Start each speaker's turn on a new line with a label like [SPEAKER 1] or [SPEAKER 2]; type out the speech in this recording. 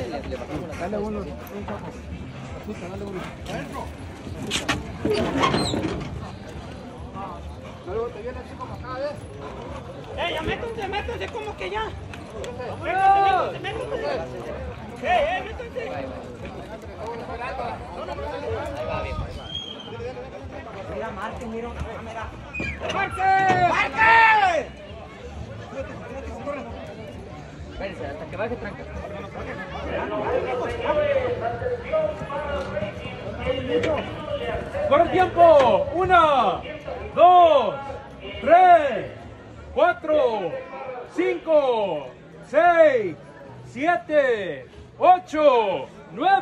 [SPEAKER 1] Dale uno, dale uno. Luego te viene así como acá.
[SPEAKER 2] ¡Eh, ya métanse, métanse, como que ya! ¡Métanse, métanse! ¡Eh, eh, métanse! Mira, Marte, mira. ¡Marte! ¡Marte! Espérense, hasta que baje tranca.
[SPEAKER 3] ¡Corre tiempo! ¡Una! ¡Dos! ¡Tres! ¡Cuatro! ¡Cinco! ¡Seis! ¡Siete! ¡Ocho! ¡Nueve!